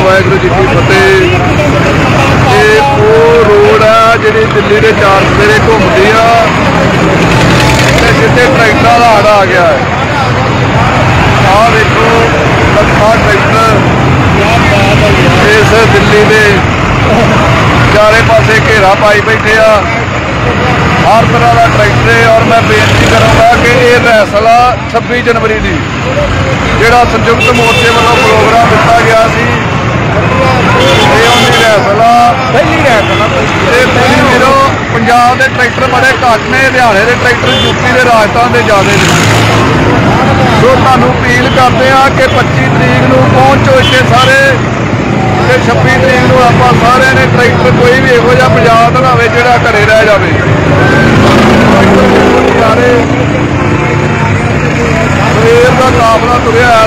ਵਾਹਿਗੁਰੂ ਜੀ ਕੀ ਫਤਿਹ। ਇਹ ਉਹ ਰੋਡ ਆ, ਜਿਹੜੀ ਦਿੱਲੀ ਦੇ ਚਾਰ ਸਵੇਰੇ ਘੁੰਮਦੀ ਆ। ਤੇ ਜਿੱਥੇ ਟਰੈਕਟਰਾਂ ਦਾ ਹੜ ਆ ਗਿਆ ਹੈ। ਆਹ ਵੇਖੋ, ਲੱਖਾਂ ਟਰੈਕਟਰ ਇਸ ਦਿੱਲੀ ਦੇ ਚਾਰੇ ਪਾਸੇ ਘੇਰਾ ਪਾਈ ਬੈਠੇ ਆ। ਹਰ ਤਰ੍ਹਾਂ ਦਾ ਟਰੈਕਟਰ ਹੈ ਔਰ ਮੈਂ ਬੇਨਤੀ ਕਰਾਂਗਾ ਕਿ ਇਹ ਫੈਸਲਾ 26 ਜਨਵਰੀ ਦੀ, ਜਿਹੜਾ ਸੰਯੁਕਤ ਮੋਰਚੇ ਵੱਲੋਂ ਪ੍ਰੋਗਰਾਮ ਦਿੱਤਾ ਗਿਆ ਸੀ। ਪੰਜਾਬ ਦੇ ਟਰੈਕਟਰ ਬੜੇ ਘੱਟ ਨੇ, ਹਰਿਆਣੇ ਦੇ ਟਰੈਕਟਰ, ਯੂਪੀ ਦੇ, ਰਾਜਸਥਾਨ ਦੇ ਜ਼ਿਆਦਾ ਨੇ। ਸੋ ਤੁਹਾਨੂੰ ਅਪੀਲ ਕਰਦੇ ਆ ਕਿ 25 ਤਰੀਕ ਨੂੰ ਪਹੁੰਚੋ ਇੱਥੇ ਸਾਰੇ ਤੇ 26 ਤਰੀਕ ਨੂੰ ਆਪਾਂ ਸਾਰਿਆਂ ਨੇ ਟਰੈਕਟਰ ਕੋਈ ਵੀ ਇਹੋ ਜਿਹਾ ਪੰਜਾਬ ਦਾ ਜਿਹੜਾ ਘਰੇ ਰਹਿ ਜਾਵੇ। ਸਾਰੇ ਸਵੇਰ ਦਾ ਕਾਫਲਾ ਤੁਰਿਆ ਆ